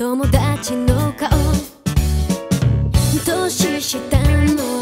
友達の顔。年下の？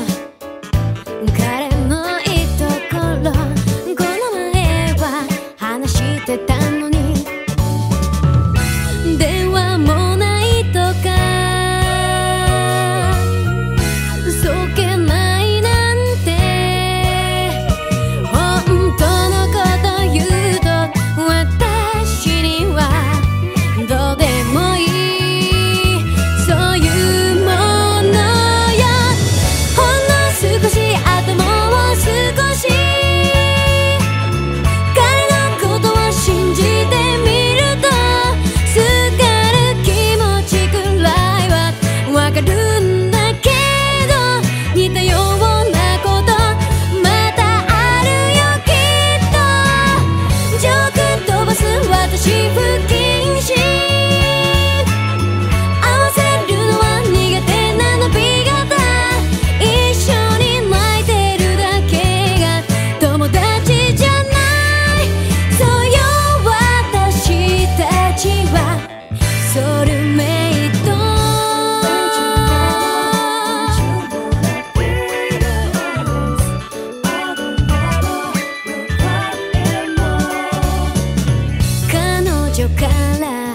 から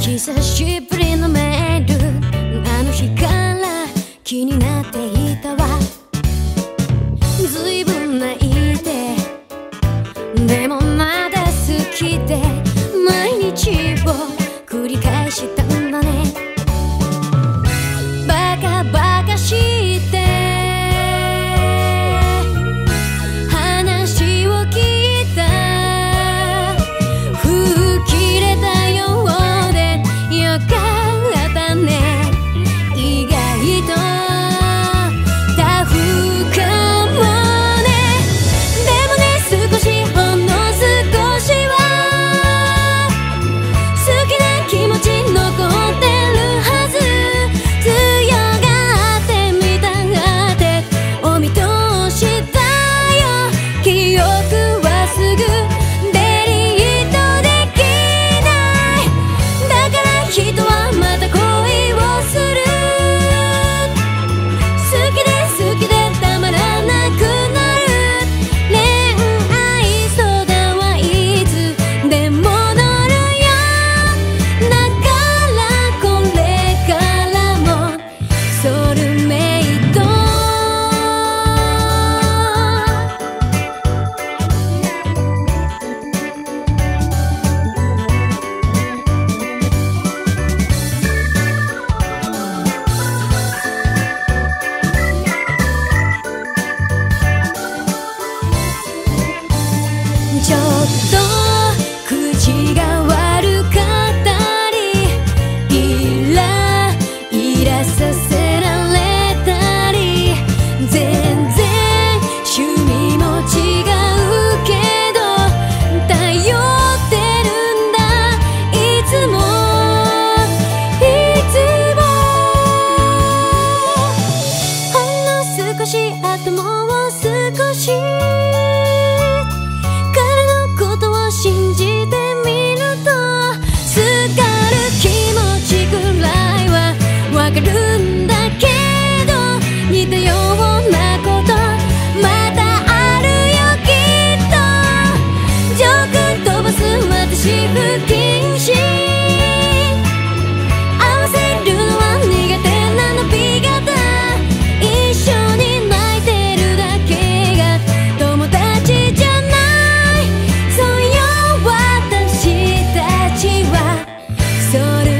久しぶりのメールあの日から気になっていたわ。ずいぶん泣いてでもまだ好きで。许 llores.